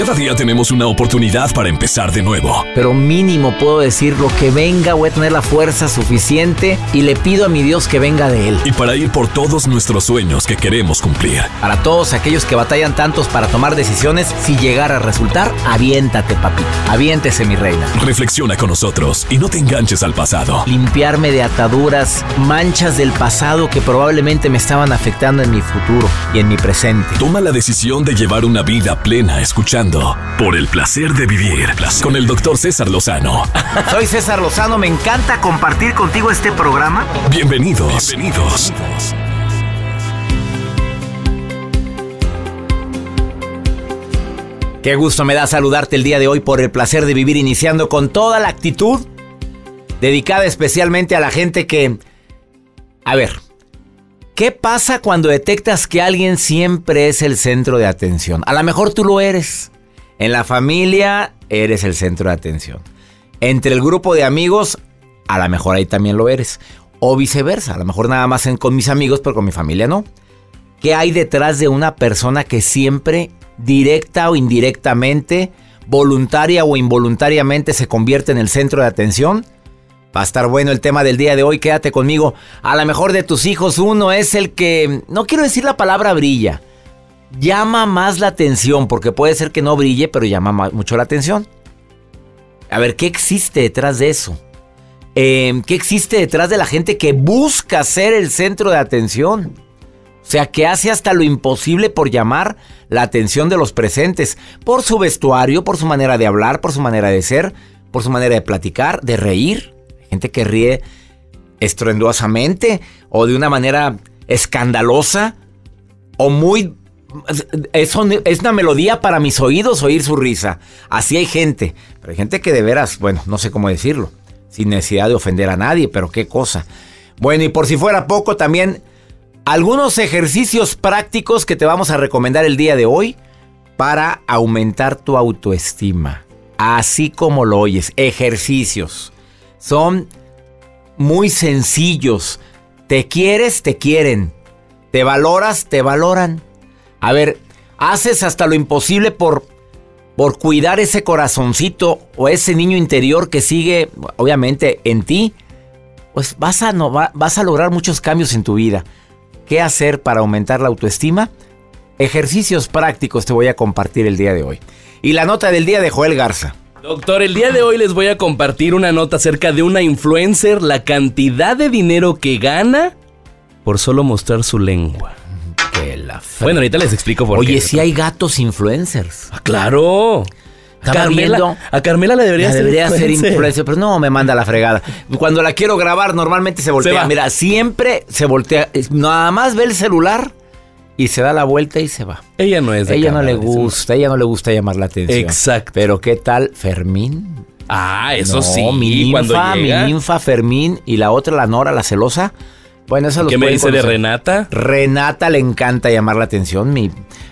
Cada día tenemos una oportunidad para empezar de nuevo. Pero mínimo puedo decir lo que venga, voy a tener la fuerza suficiente y le pido a mi Dios que venga de Él. Y para ir por todos nuestros sueños que queremos cumplir. Para todos aquellos que batallan tantos para tomar decisiones, si llegara a resultar, aviéntate, papi. Aviéntese, mi reina. Reflexiona con nosotros y no te enganches al pasado. Limpiarme de ataduras, manchas del pasado que probablemente me estaban afectando en mi futuro y en mi presente. Toma la decisión de llevar una vida plena escuchando Por el placer de vivir con el doctor César Lozano. Soy César Lozano, me encanta compartir contigo este programa. Bienvenidos. Bienvenidos. Qué gusto me da saludarte el día de hoy por el placer de vivir iniciando con toda la actitud dedicada especialmente a la gente que... A ver, ¿qué pasa cuando detectas que alguien siempre es el centro de atención? A lo mejor tú lo eres. En la familia eres el centro de atención. Entre el grupo de amigos, a lo mejor ahí también lo eres. O viceversa, a lo mejor nada más con mis amigos, pero con mi familia no. ¿Qué hay detrás de una persona que siempre, directa o indirectamente, voluntaria o involuntariamente, se convierte en el centro de atención? Va a estar bueno el tema del día de hoy, quédate conmigo. A lo mejor de tus hijos uno es el que, no quiero decir la palabra brilla, llama más la atención, porque puede ser que no brille, pero llama mucho la atención. A ver, ¿qué existe detrás de eso? Em, ¿Qué existe detrás de la gente que busca ser el centro de atención? O sea, que hace hasta lo imposible por llamar la atención de los presentes, por su vestuario, por su manera de hablar, por su manera de ser, por su manera de platicar, de reír. Gente que ríe estruendosamente o de una manera escandalosa o muy es, una melodía para mis oídos oír su risa. Así hay gente. Pero hay gente que de veras, bueno, no sé cómo decirlo. Sin necesidad de ofender a nadie, pero qué cosa. Bueno, y por si fuera poco, también algunos ejercicios prácticos que te vamos a recomendar el día de hoy para aumentar tu autoestima. Así como lo oyes, ejercicios. Son muy sencillos. Te quieres, te quieren. Te valoras, te valoran. A ver, haces hasta lo imposible por, por cuidar ese corazoncito o ese niño interior que sigue, obviamente, en ti. Pues vas a, vas a lograr muchos cambios en tu vida. ¿Qué hacer para aumentar la autoestima? Ejercicios prácticos te voy a compartir el día de hoy. Y la nota del día de Joel Garza. Doctor, el día de hoy les voy a compartir una nota acerca de una influencer, la cantidad de dinero que gana por solo mostrar su lengua. Bueno, ahorita les explico por qué. Oye, si hay gatos influencers. Ah, claro. A Carmela, a Carmela la debería, debería ser influencer, pero no me manda la fregada. Cuando la quiero grabar, normalmente se voltea. Mira, siempre se voltea. Nada más ve el celular y se da la vuelta y se va. Ella no es de Ella no le gusta, ella no le gusta llamar la atención. Exacto. Pero ¿qué tal Fermín? Ah, eso sí. Mi ninfa, mi ninfa Fermín y la otra, la Nora, la celosa. Bueno, eso ¿Qué me dice de Renata? Renata le encanta llamar la atención. Mi...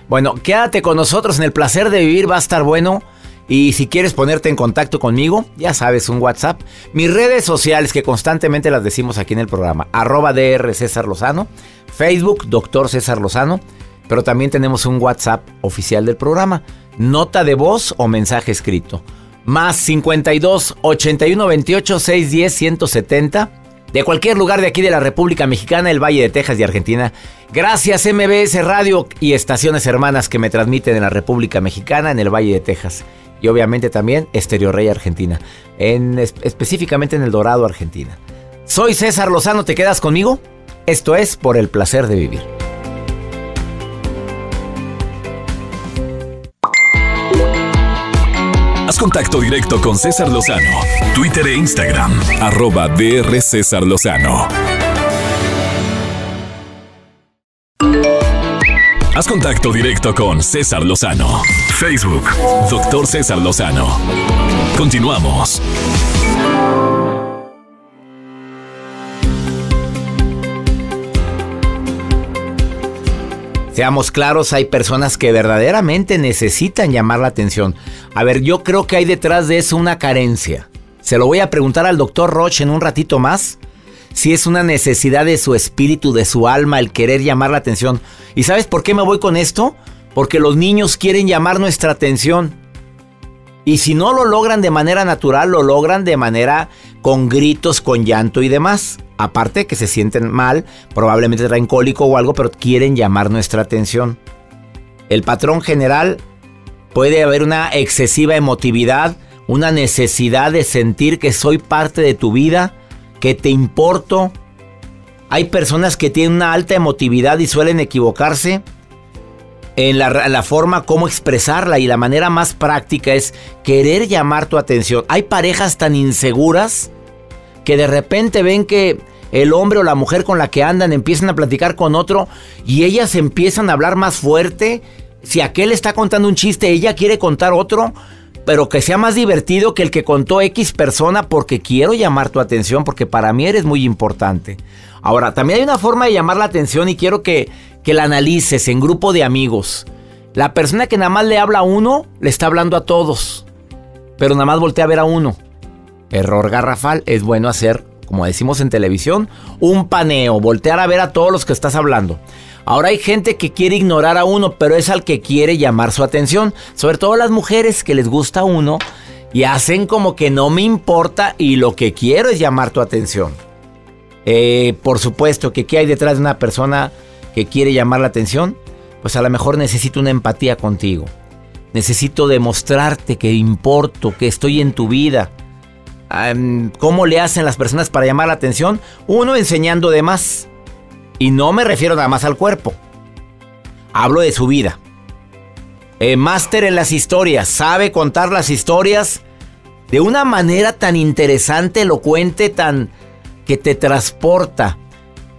Bueno, quédate con nosotros en el placer de vivir, va a estar bueno. Y si quieres ponerte en contacto conmigo, ya sabes, un WhatsApp. Mis redes sociales, que constantemente las decimos aquí en el programa, arroba DR César Lozano, Facebook, Doctor César Lozano, pero también tenemos un WhatsApp oficial del programa, nota de voz o mensaje escrito. Más 52 81 28 610 170 de cualquier lugar de aquí de la República Mexicana, el Valle de Texas y Argentina. Gracias MBS Radio y estaciones hermanas que me transmiten en la República Mexicana, en el Valle de Texas. Y obviamente también Estereo Rey Argentina, en, específicamente en El Dorado, Argentina. Soy César Lozano, ¿te quedas conmigo? Esto es por el placer de vivir. Haz contacto directo con César Lozano, Twitter e Instagram, arroba DR César Lozano. Haz contacto directo con César Lozano, Facebook, Doctor César Lozano. Continuamos. Seamos claros, hay personas que verdaderamente necesitan llamar la atención. A ver, yo creo que hay detrás de eso una carencia. Se lo voy a preguntar al doctor Roche en un ratito más. Si es una necesidad de su espíritu, de su alma, el querer llamar la atención. ¿Y sabes por qué me voy con esto? Porque los niños quieren llamar nuestra atención. Y si no lo logran de manera natural, lo logran de manera con gritos, con llanto y demás. Aparte que se sienten mal, probablemente traen cólico o algo, pero quieren llamar nuestra atención. El patrón general puede haber una excesiva emotividad, una necesidad de sentir que soy parte de tu vida, que te importo. Hay personas que tienen una alta emotividad y suelen equivocarse en la, forma como expresarla y la manera más práctica es querer llamar tu atención. Hay parejas tan inseguras que de repente ven que el hombre o la mujer con la que andan empiezan a platicar con otro y ellas empiezan a hablar más fuerte. Si aquel está contando un chiste, ella quiere contar otro, pero que sea más divertido que el que contó X persona porque quiero llamar tu atención, porque para mí eres muy importante. Ahora, también hay una forma de llamar la atención y quiero que, que la analices en grupo de amigos. La persona que nada más le habla a uno, le está hablando a todos. Pero nada más voltea a ver a uno. Error garrafal, es bueno hacer, como decimos en televisión, un paneo, voltear a ver a todos los que estás hablando. Ahora hay gente que quiere ignorar a uno, pero es al que quiere llamar su atención. Sobre todo las mujeres que les gusta a uno y hacen como que no me importa y lo que quiero es llamar tu atención. Eh, por supuesto que qué hay detrás de una persona que quiere llamar la atención, pues a lo mejor necesito una empatía contigo. Necesito demostrarte que importo, que estoy en tu vida. ¿Cómo le hacen las personas para llamar la atención? Uno enseñando de más. Y no me refiero nada más al cuerpo. Hablo de su vida. Eh, máster en las historias. Sabe contar las historias de una manera tan interesante, elocuente, tan que te transporta.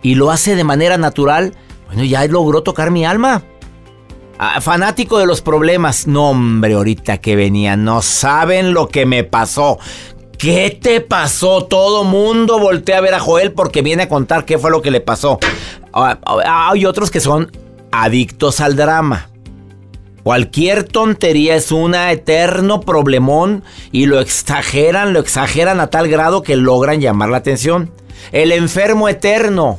Y lo hace de manera natural bueno, ya logró tocar mi alma. Ah, fanático de los problemas. No, hombre, ahorita que venía, no saben lo que me pasó. ¿Qué te pasó? Todo mundo voltea a ver a Joel porque viene a contar qué fue lo que le pasó. Ah, ah, hay otros que son adictos al drama. Cualquier tontería es un eterno problemón y lo exageran, lo exageran a tal grado que logran llamar la atención. El enfermo eterno.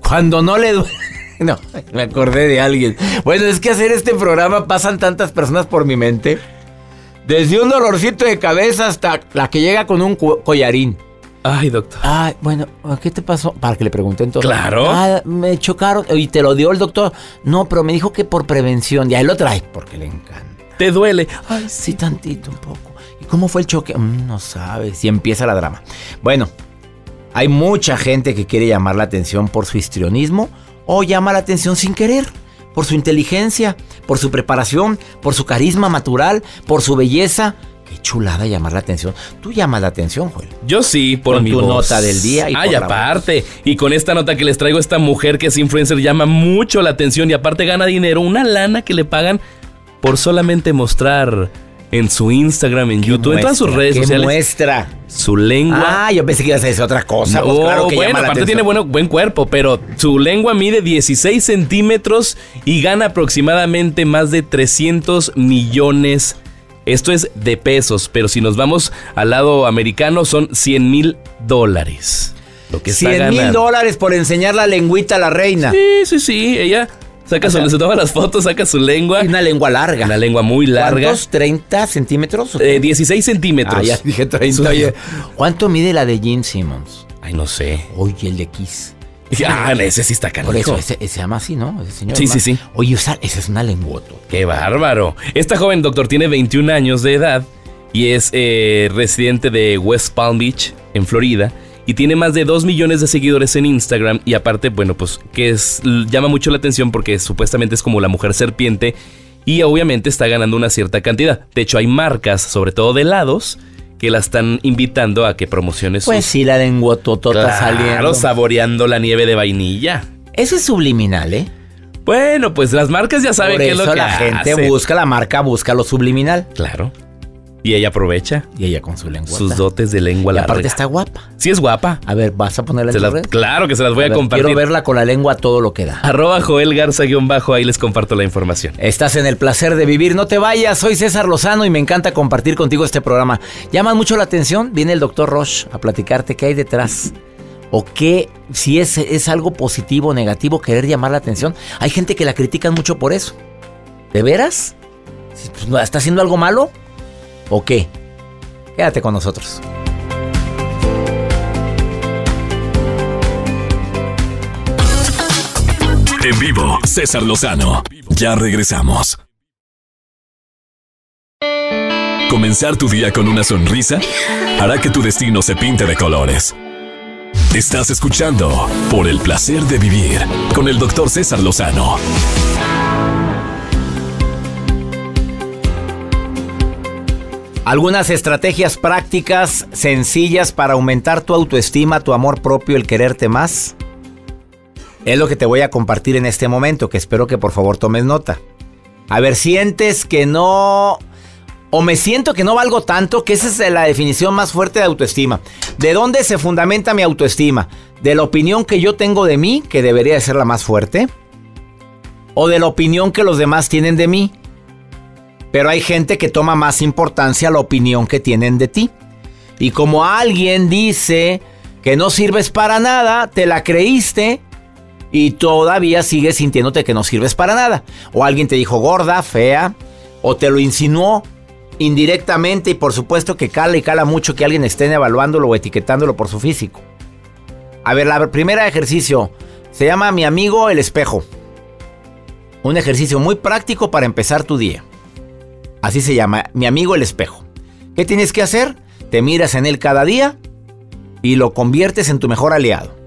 Cuando no le duele. No, me acordé de alguien. Bueno, es que hacer este programa pasan tantas personas por mi mente. Desde un dolorcito de cabeza hasta la que llega con un collarín. Ay, doctor. Ay, bueno, ¿qué te pasó? Para que le pregunten todo. Claro. Ah, me chocaron. Y te lo dio el doctor. No, pero me dijo que por prevención. Y ahí lo trae porque le encanta. ¿Te duele? Ay, sí, tantito, un poco. ¿Y cómo fue el choque? Mm, no sabes. Y empieza la drama. Bueno, hay mucha gente que quiere llamar la atención por su histrionismo o llama la atención sin querer, por su inteligencia, por su preparación, por su carisma natural, por su belleza. Qué chulada llamar la atención. Tú llamas la atención, Joel. Yo sí, por con mi tu nota del día. Y Ay, aparte. Y con esta nota que les traigo, esta mujer que es influencer llama mucho la atención y aparte gana dinero, una lana que le pagan por solamente mostrar en su Instagram, en YouTube, en todas sus redes ¿qué sociales. muestra? Su lengua. Ah, yo pensé que ibas a decir otra cosa. pues claro que bueno, llama la aparte tiene bueno, buen cuerpo, pero su lengua mide 16 centímetros y gana aproximadamente más de 300 millones. Esto es de pesos, pero si nos vamos al lado americano son 100 mil dólares. Lo que está 100 mil dólares por enseñar la lengüita a la reina. Sí, sí, sí. Ella saca O sea, su, se toma las fotos, saca su lengua. Y una lengua larga. Una lengua muy larga. ¿Cuántos? ¿30 centímetros? Eh, qué? 16 centímetros. Ah, ya dije 30. Oye, ¿Cuánto mide la de Gene Simmons? Ay, no sé. Oye, el de Kiss. Ah, ese sí está Por canijo. eso, ese, ese se llama así, ¿no? Ese señor Sí, sí, sí. Oye, esa, esa es una lenguota. ¡Qué bárbaro! Esta joven doctor tiene 21 años de edad y es eh, residente de West Palm Beach, en Florida. Y tiene más de 2 millones de seguidores en Instagram. Y aparte, bueno, pues que es, llama mucho la atención porque supuestamente es como la mujer serpiente. Y obviamente está ganando una cierta cantidad. De hecho, hay marcas, sobre todo de helados, que la están invitando a que promocione Pues sus... sí, la lenguototota Claro, saliendo. saboreando la nieve de vainilla. Eso es subliminal, ¿eh? Bueno, pues las marcas ya saben Por qué es lo que la gente busca, la marca busca lo subliminal. Claro. Y ella aprovecha Y ella con su lengua. sus dotes de lengua Y larga. aparte está guapa. Sí es guapa. A ver, ¿vas a ponerla en las- red? claro que se las voy a, ver, compartir. Quiero verla con la lengua todo lo que da. Arroba Joel Garza guion bajo, ahí les comparto la información. Estás en el placer de vivir, no te vayas, soy César Lozano y me encanta compartir contigo este programa. Llama mucho la atención, viene el doctor Roche a platicarte qué hay detrás. O qué, si es, es algo positivo o negativo, querer llamar la atención. Hay gente que la critican mucho por eso. ¿De veras? Pues, ¿Está haciendo algo malo? ¿O qué? Quédate con nosotros. En vivo, César Lozano. Ya regresamos. Comenzar tu día con una sonrisa hará que tu destino se pinte de colores. Estás escuchando Por el placer de vivir con el doctor César Lozano. Algunas estrategias prácticas sencillas para aumentar tu autoestima, tu amor propio, el quererte más. Es lo que te voy a compartir en este momento, que espero que por favor tomes nota. A ver, sientes que no... O me siento que no valgo tanto, que esa es la definición más fuerte de autoestima. ¿De dónde se fundamenta mi autoestima? ¿De la opinión que yo tengo de mí, que debería de ser la más fuerte? ¿O de la opinión que los demás tienen de mí? Pero hay gente que toma más importancia la opinión que tienen de ti. Y como alguien dice que no sirves para nada, te la creíste y todavía sigues sintiéndote que no sirves para nada. O alguien te dijo gorda, fea, o te lo insinuó indirectamente y por supuesto que cala y cala mucho que alguien esté evaluándolo o etiquetándolo por su físico. A ver, la primera ejercicio se llama Mi amigo el espejo. Un ejercicio muy práctico para empezar tu día. Así se llama, Mi amigo el espejo. ¿Qué tienes que hacer? Te miras en él cada día y lo conviertes en tu mejor aliado.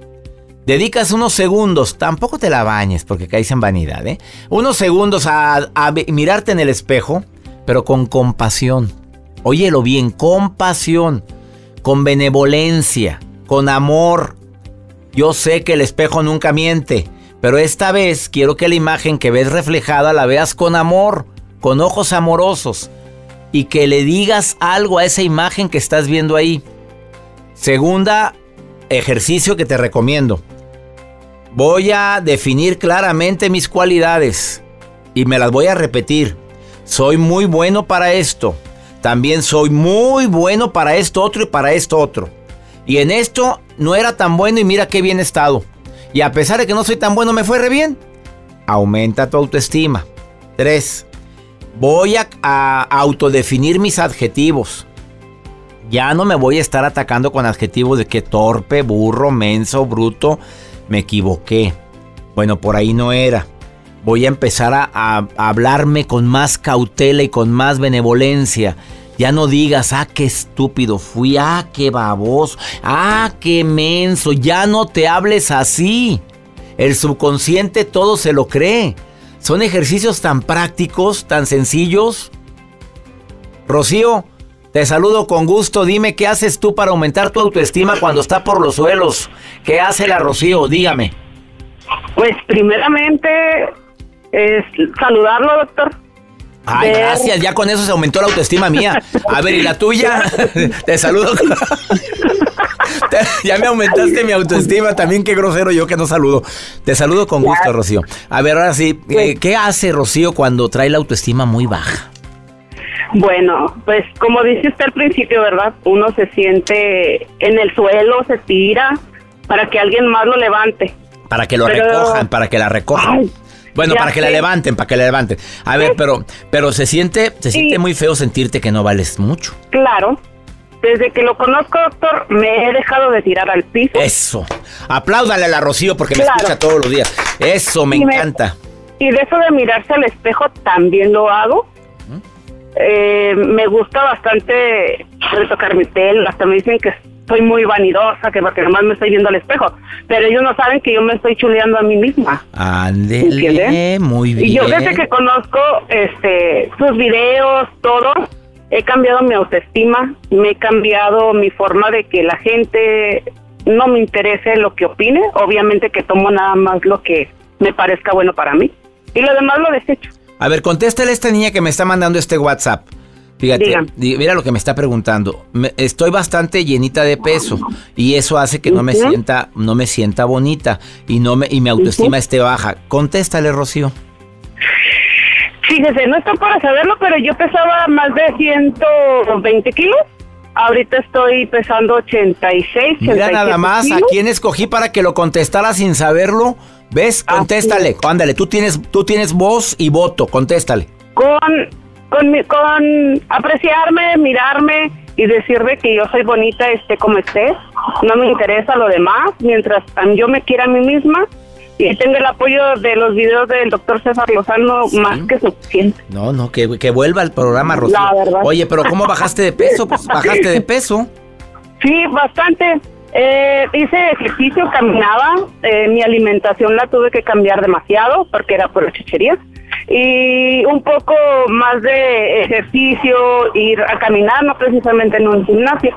Dedicas unos segundos, tampoco te la bañes porque caes en vanidad, ¿eh? Unos segundos a, mirarte en el espejo, pero con compasión. Óyelo bien, compasión, con benevolencia, con amor. Yo sé que el espejo nunca miente, pero esta vez quiero que la imagen que ves reflejada la veas con amor, con ojos amorosos, y que le digas algo a esa imagen que estás viendo ahí. Segunda ejercicio que te recomiendo. Voy a definir claramente mis cualidades y me las voy a repetir. Soy muy bueno para esto. También soy muy bueno para esto otro y para esto otro. Y en esto no era tan bueno y mira qué bien he estado. Y a pesar de que no soy tan bueno, me fue re bien. Aumenta tu autoestima. 3. Voy a, a, autodefinir mis adjetivos. Ya no me voy a estar atacando con adjetivos de que torpe, burro, menso, bruto me equivoqué. Bueno, por ahí no era. Voy a empezar a, hablarme con más cautela y con más benevolencia. Ya no digas, ah, qué estúpido fui, ah, qué baboso, ah, qué menso. Ya no te hables así. El subconsciente todo se lo cree. Son ejercicios tan prácticos, tan sencillos. Rocío, te saludo con gusto. Dime qué haces tú para aumentar tu autoestima cuando está por los suelos. ¿Qué hace la Rocío? Dígame. Pues primeramente es saludarlo, doctor. Ay, gracias, ya con eso se aumentó la autoestima mía. A ver, ¿y la tuya? Te saludo. ya me aumentaste mi autoestima, también qué grosero yo que no saludo. Te saludo con gusto, Rocío. A ver, ahora sí, pues ¿qué hace Rocío cuando trae la autoestima muy baja? Bueno, pues como dice usted al principio, ¿verdad? Uno se siente en el suelo, se tira para que alguien más lo levante. Para que lo recojan, para que la recojan. Bueno, para que la levanten, para que la levanten. A ver, pero pero se siente se siente muy feo sentirte que no vales mucho. Claro. Desde que lo conozco, doctor, me he dejado de tirar al piso. Eso. Apláudale a la Rocío porque me escucha todos los días. Eso, me encanta. y de eso de mirarse al espejo también lo hago eh, me gusta bastante retocar mi pelo, hasta me dicen que soy muy vanidosa, que porque nomás me estoy viendo al espejo, pero ellos no saben que yo me estoy chuleando a mí misma. Ándele, muy bien. Y yo desde que conozco este sus videos, todo, he cambiado mi autoestima, me he cambiado mi forma de que la gente no me interese lo que opine, obviamente que tomo nada más lo que me parezca bueno para mí y lo demás lo desecho. A ver, contéstale a esta niña que me está mandando este WhatsApp. Fíjate, mira lo que me está preguntando. estoy bastante llenita de peso y eso hace que no me sienta, no me sienta bonita y no me y mi autoestima esté baja. Contéstale, Rocío. Fíjese, no está para saberlo, pero yo pesaba más de 120 kilos. Ahorita estoy pesando 86. Mira nada más, ¿a quién escogí para que lo contestara sin saberlo? ¿Ves? Contéstale, ándale, tú tienes, tú tienes voz y voto, contéstale. Con, con, con apreciarme, mirarme y decirme que yo soy bonita, esté como esté. No me interesa lo demás, mientras yo me quiera a mí misma y tengo el apoyo de los videos del doctor César Lozano más que suficiente. No, no, que, que vuelva al programa, Rocío. La verdad. Oye, pero ¿cómo bajaste de peso? Pues bajaste de peso. Sí, bastante. Eh, hice ejercicio, caminaba, eh, mi alimentación la tuve que cambiar demasiado porque era por chichería y un poco más de ejercicio, ir a caminar, no precisamente en un gimnasio.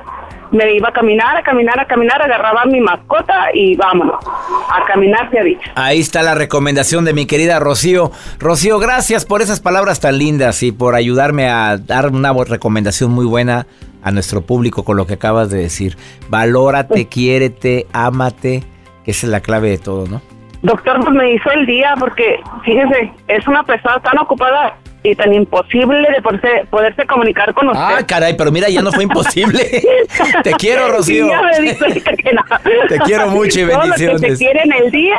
Me iba a caminar, a caminar, a caminar, agarraba a mi mascota y vámonos, a caminar se ha dicho. Ahí está la recomendación de mi querida Rocío. Rocío, gracias por esas palabras tan lindas y por ayudarme a dar una recomendación muy buena a nuestro público con lo que acabas de decir. Valórate, quiérete, ámate, que esa es la clave de todo, ¿no? Doctor, pues me hizo el día porque, fíjese, es una persona tan ocupada y tan imposible de poderse, poderse comunicar con usted. Ah, caray, pero mira, ya no fue imposible. te quiero, Rocío. Que no. Te quiero mucho y Todo lo bendiciones. que se quiere en el día,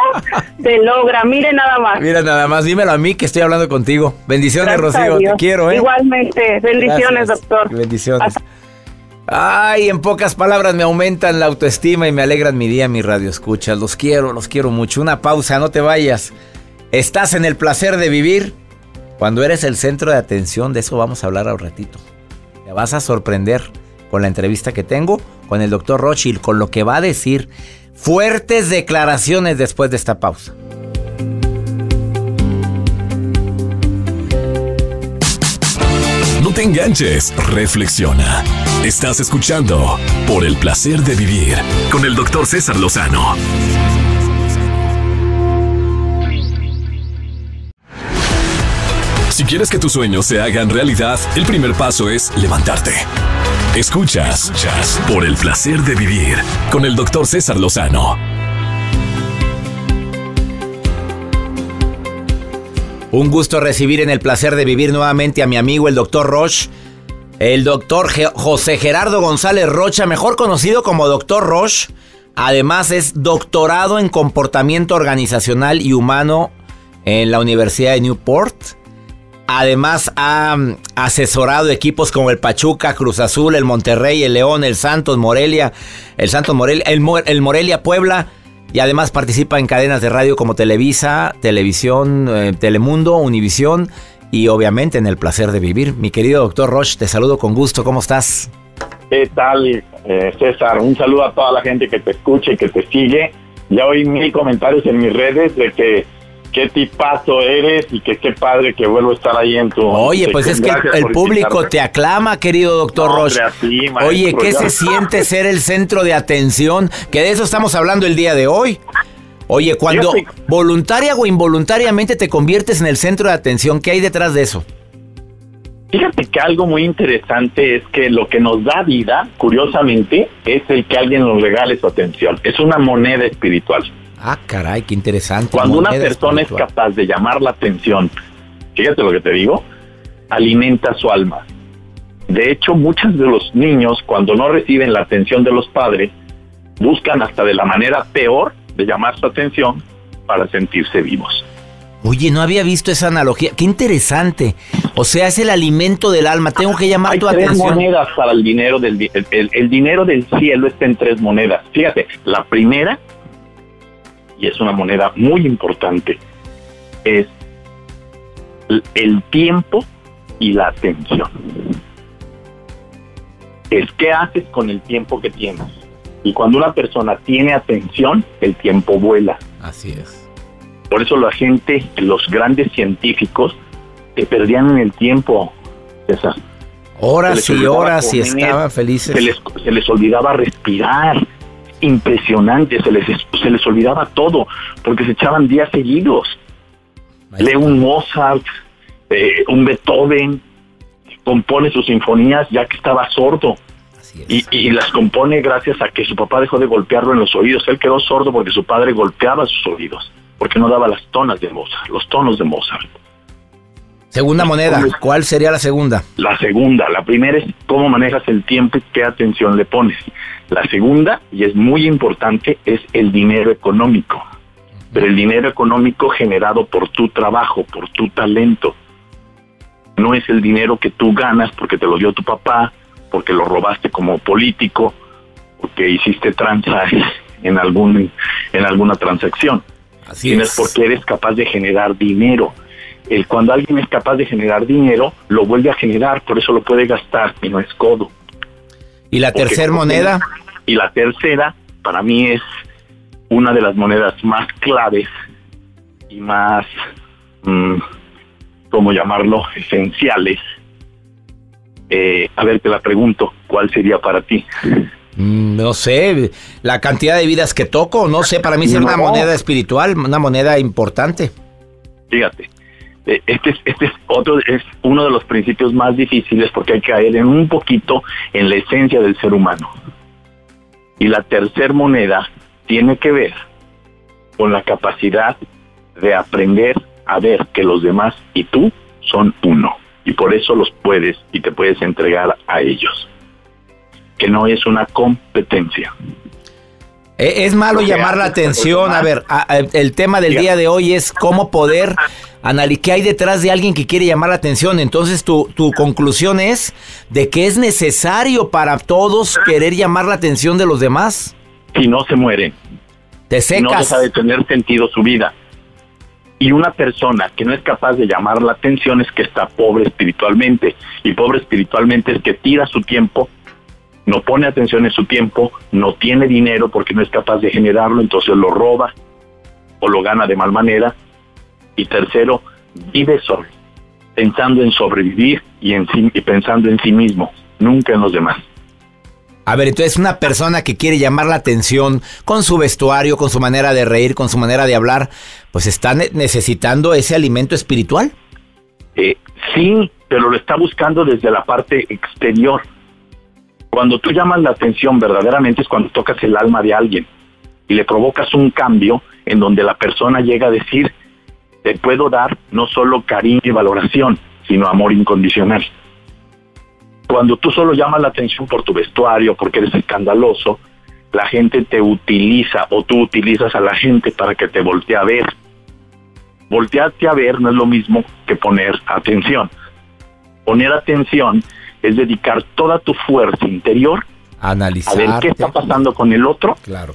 se logra. Mire nada más. Mira, nada más, dímelo a mí que estoy hablando contigo. Bendiciones, Gracias Rocío, te quiero, ¿eh? Igualmente. Bendiciones, Gracias. doctor. Bendiciones. Ay, en pocas palabras me aumentan la autoestima y me alegran mi día, mi radio escucha. Los quiero, los quiero mucho. Una pausa, no te vayas. Estás en el placer de vivir. Cuando eres el centro de atención, de eso vamos a hablar al ratito. Te vas a sorprender con la entrevista que tengo con el doctor Rothschild, con lo que va a decir. Fuertes declaraciones después de esta pausa. No te enganches, reflexiona. Estás escuchando por el placer de vivir con el doctor César Lozano. Si quieres que tus sueños se hagan realidad, el primer paso es levantarte. Escuchas, por el placer de vivir con el doctor César Lozano. Un gusto recibir en el placer de vivir nuevamente a mi amigo el doctor Roche, el doctor José Gerardo González Rocha, mejor conocido como doctor Roche. Además es doctorado en comportamiento organizacional y humano en la Universidad de Newport. Además ha mm, asesorado equipos como el Pachuca, Cruz Azul, el Monterrey, el León, el Santos, Morelia, el Santos Morelia, el, Mo- el Morelia Puebla. Y además participa en cadenas de radio como Televisa, Televisión, eh, Telemundo, Univisión y obviamente en el placer de vivir. Mi querido doctor Roche, te saludo con gusto. ¿Cómo estás? ¿Qué tal, eh, César? Un saludo a toda la gente que te escucha y que te sigue. Ya oí mil comentarios en mis redes de que qué tipazo eres y que qué padre que vuelvo a estar ahí en tu... Oye, pues es que el, público te aclama, querido doctor No, Roche. maestro, Oye, ¿qué ya. se siente ser el centro de atención? Que de eso estamos hablando el día de hoy. Oye, cuando voluntaria o involuntariamente te conviertes en el centro de atención, ¿qué hay detrás de eso? Fíjate que algo muy interesante es que lo que nos da vida, curiosamente, es el que alguien nos regale su atención. Es una moneda espiritual. Ah, caray, qué interesante. Cuando una persona es capaz de llamar la atención, fíjate lo que te digo, alimenta su alma. De hecho, muchos de los niños, cuando no reciben la atención de los padres, buscan hasta de la manera peor de llamar su atención para sentirse vivos. Oye, no había visto esa analogía. Qué interesante. O sea, es el alimento del alma. Tengo que llamar Hay tu tres atención. monedas para el dinero del el, el- el dinero del cielo está en tres monedas. Fíjate, la primera y es una moneda muy importante es el tiempo y la atención. Es qué haces con el tiempo que tienes. Y cuando una persona tiene atención, el tiempo vuela. Así es. Por eso la gente, los grandes científicos, se perdían en el tiempo, César. Horas y horas y estaban felices. se les, se les olvidaba respirar. Impresionante, se les, se les olvidaba todo, porque se echaban días seguidos. Lee un Mozart, eh, un Beethoven, compone sus sinfonías ya que estaba sordo y, las compone gracias a que su papá dejó de golpearlo en los oídos. Él quedó sordo porque su padre golpeaba sus oídos, porque no daba las tonas de Mozart, los tonos de Mozart. Segunda moneda. ¿Cuál sería la segunda? La segunda, la primera es cómo manejas el tiempo y qué atención le pones. La segunda, y es muy importante, es el dinero económico. pero el dinero económico generado por tu trabajo, por tu talento. No es el dinero que tú ganas porque te lo dio tu papá, porque lo robaste como político, porque hiciste tranza en algún en alguna transacción. Así Tienes es. porque eres capaz de generar dinero. El, cuando alguien es capaz de generar dinero, lo vuelve a generar, por eso lo puede gastar y no es codo. ¿Y la tercera moneda? Y la tercera, para mí, es una de las monedas más claves y más, mm, ¿cómo llamarlo?, esenciales. Eh, a ver, te la pregunto, ¿cuál sería para ti? Mm, No sé, la cantidad de vidas que toco, no sé, para mí es una moneda espiritual, una moneda importante. Fíjate, eh, este es, este es otro, es uno de los principios más difíciles porque hay que caer en un poquito en la esencia del ser humano. Y la tercer moneda tiene que ver con la capacidad de aprender a ver que los demás y tú son uno. Por eso los puedes y te puedes entregar a ellos. Que no es una competencia. Eh, Es malo llamar la atención. A ver, a- a- el tema del día de hoy es cómo poder analizar qué hay detrás de alguien que quiere llamar la atención. Entonces, tu, tu conclusión es de que es necesario para todos querer llamar la atención de los demás. Si no se mueren. Te no secas. deja de tener sentido su vida. Y una persona que no es capaz de llamar la atención es que está pobre espiritualmente. Y pobre espiritualmente es que tira su tiempo, no pone atención en su tiempo, no tiene dinero porque no es capaz de generarlo, entonces lo roba o lo gana de mal manera. Y tercero, vive solo, pensando en sobrevivir y, en sí- y pensando en sí mismo, nunca en los demás. A ver, entonces una persona que quiere llamar la atención con su vestuario, con su manera de reír, con su manera de hablar, pues está ne- necesitando ese alimento espiritual. Eh, sí, pero lo está buscando desde la parte exterior. Cuando tú llamas la atención verdaderamente es cuando tocas el alma de alguien y le provocas un cambio en donde la persona llega a decir, te puedo dar no solo cariño y valoración, sino amor incondicional. Cuando tú solo llamas la atención por tu vestuario, porque eres escandaloso, la gente te utiliza o tú utilizas a la gente para que te voltee a ver voltearte a ver no es lo mismo que poner atención. Poner atención es dedicar toda tu fuerza interior a Analizar. ver qué está pasando con el otro Claro.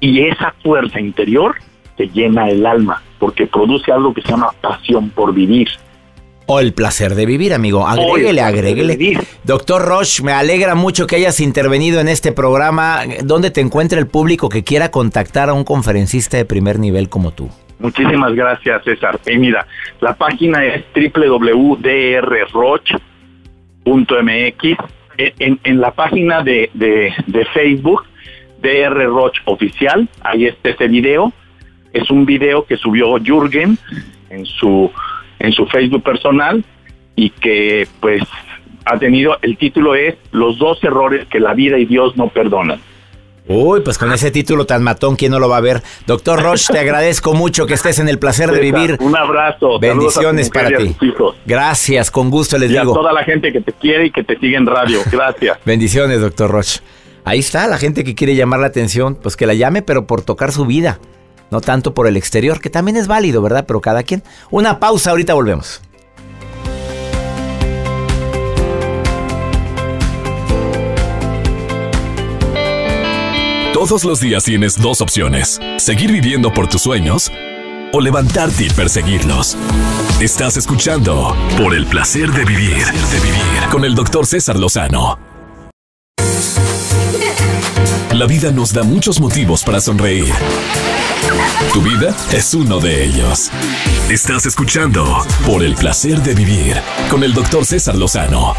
y esa fuerza interior te llena el alma porque produce algo que se llama pasión por vivir. O el placer de vivir, amigo. Agréguele, agréguele. Doctor Roche, me alegra mucho que hayas intervenido en este programa. ¿Dónde te encuentra el público que quiera contactar a un conferencista de primer nivel como tú? Muchísimas gracias, César. Y mira, la página es www.drroch.mx. En, en- en la página de, de- de Facebook, DR Roch Oficial, ahí está ese video. Es un video que subió Jürgen en su, en su Facebook personal y que pues ha tenido, el título es Los dos errores que la vida y Dios no perdonan. Uy, pues con ese título tan matón, ¿quién no lo va a ver? Doctor Roche, te agradezco mucho que estés en el placer de vivir. Un abrazo. Bendiciones a para a ti. Gracias, con gusto les y a digo. toda la gente que te quiere y que te sigue en radio. Gracias. Bendiciones, doctor Roche. Ahí está, la gente que quiere llamar la atención, pues que la llame, pero por tocar su vida, no tanto por el exterior, que también es válido, ¿verdad? Pero cada quien. Una pausa, ahorita volvemos. Todos los días tienes dos opciones. Seguir viviendo por tus sueños o levantarte y perseguirlos. Estás escuchando por el placer de vivir, de vivir con el doctor César Lozano. La vida nos da muchos motivos para sonreír. Tu vida es uno de ellos. Estás escuchando por el placer de vivir con el doctor César Lozano.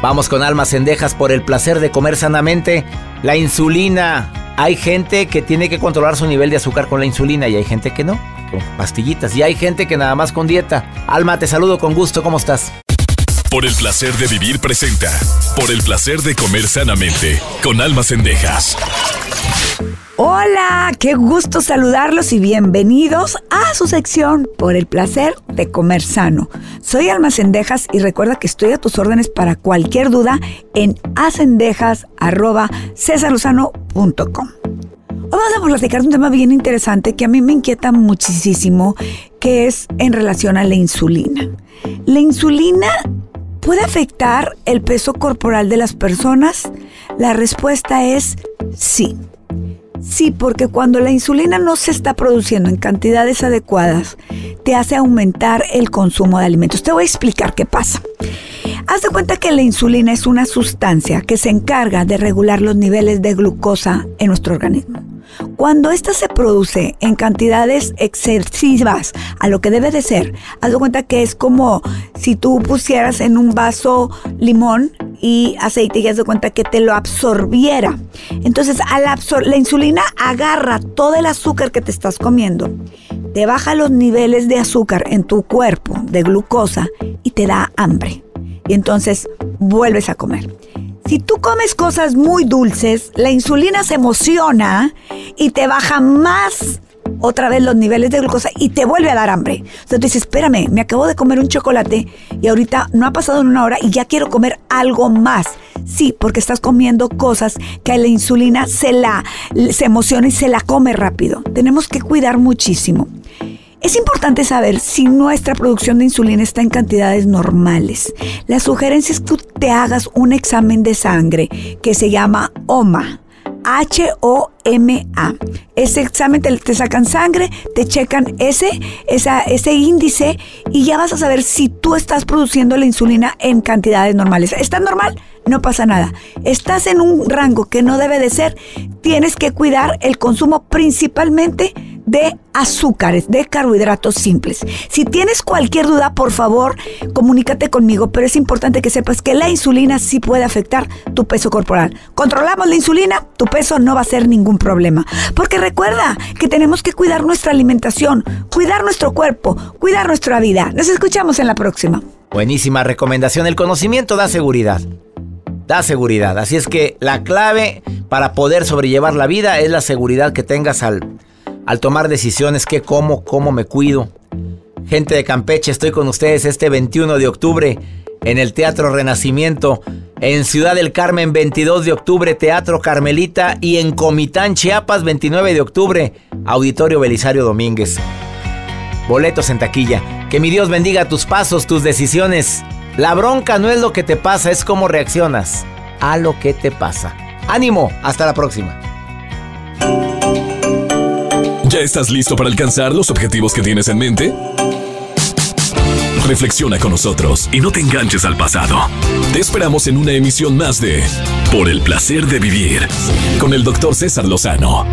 Vamos con almas cendejas por el placer de comer sanamente. La insulina. Hay gente que tiene que controlar su nivel de azúcar con la insulina y hay gente que no, con pastillitas. Y hay gente que nada más con dieta. Alma, te saludo con gusto, ¿cómo estás? Por el placer de vivir presenta. Por el placer de comer sanamente con almas cendejas. Hola, qué gusto saludarlos y bienvenidos a su sección por el placer de comer sano. Soy Alma Cendejas y recuerda que estoy a tus órdenes para cualquier duda en acendejas.cesarlozano.com. Hoy vamos a platicar de un tema bien interesante que a mí me inquieta muchísimo, que es en relación a la insulina. La insulina puede afectar el peso corporal de las personas. La respuesta es sí. Sí, porque cuando la insulina no se está produciendo en cantidades adecuadas, te hace aumentar el consumo de alimentos. Te voy a explicar qué pasa. Haz de cuenta que la insulina es una sustancia que se encarga de regular los niveles de glucosa en nuestro organismo. Cuando esta se produce en cantidades excesivas a lo que debe de ser, haz de cuenta que es como si tú pusieras en un vaso limón y aceite y haz de cuenta que te lo absorbiera. Entonces, al la insulina agarra todo el azúcar que te estás comiendo, te baja los niveles de azúcar en tu cuerpo, de glucosa, y te da hambre. Y entonces vuelves a comer. Si tú comes cosas muy dulces, la insulina se emociona y te baja más otra vez los niveles de glucosa y te vuelve a dar hambre. Entonces dices, espérame, me acabo de comer un chocolate y ahorita no ha pasado en una hora y ya quiero comer algo más. Sí, porque estás comiendo cosas que la insulina se la se emociona y se la come rápido. Tenemos que cuidar muchísimo. Es importante saber si nuestra producción de insulina está en cantidades normales. La sugerencia es que te hagas un examen de sangre que se llama OMA. H-O-M-A. Ese examen te, sacan sangre, te checan ese, ese índice y ya vas a saber si tú estás produciendo la insulina en cantidades normales. ¿Está normal? No pasa nada. Estás en un rango que no debe de ser. Tienes que cuidar el consumo principalmente de azúcares, de carbohidratos simples. Si tienes cualquier duda, por favor, comunícate conmigo, pero es importante que sepas que la insulina sí puede afectar tu peso corporal. Controlamos la insulina, tu peso no va a ser ningún problema. Porque recuerda que tenemos que cuidar nuestra alimentación, cuidar nuestro cuerpo, cuidar nuestra vida. Nos escuchamos en la próxima. Buenísima recomendación. El conocimiento da seguridad. Da seguridad. Así es que la clave para poder sobrellevar la vida es la seguridad que tengas al al tomar decisiones, qué como, cómo me cuido. Gente de Campeche, estoy con ustedes este 21 de octubre en el Teatro Renacimiento, en Ciudad del Carmen 22 de octubre, Teatro Carmelita y en Comitán, Chiapas 29 de octubre, Auditorio Belisario Domínguez. Boletos en taquilla. Que mi Dios bendiga tus pasos, tus decisiones. La bronca no es lo que te pasa, es cómo reaccionas a lo que te pasa. Ánimo, hasta la próxima. ¿Ya estás listo para alcanzar los objetivos que tienes en mente? Reflexiona con nosotros y no te enganches al pasado. Te esperamos en una emisión más de Por el placer de vivir con el doctor César Lozano.